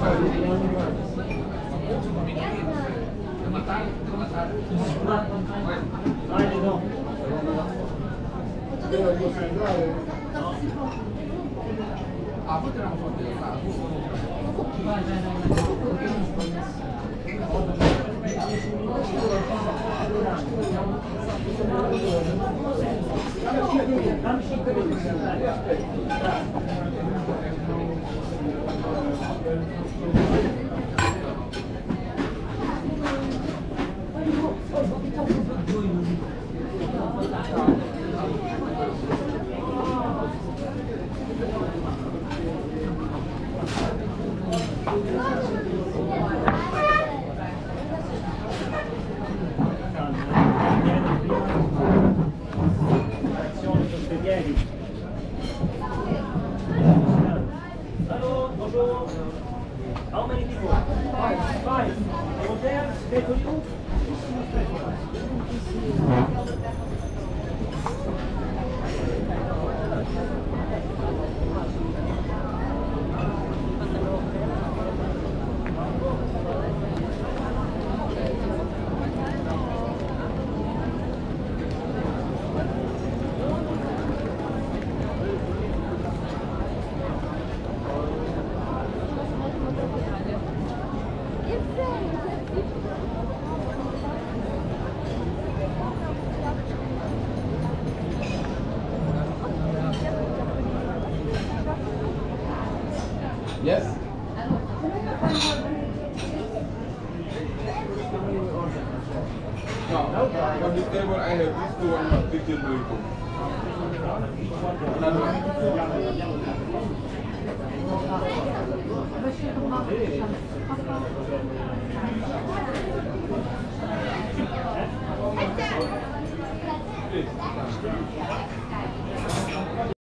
Hello, bonjour. How many people? Five. Five. Voltaire, stay for you. Yes. No, on this table I have these two and this is very good. Another one.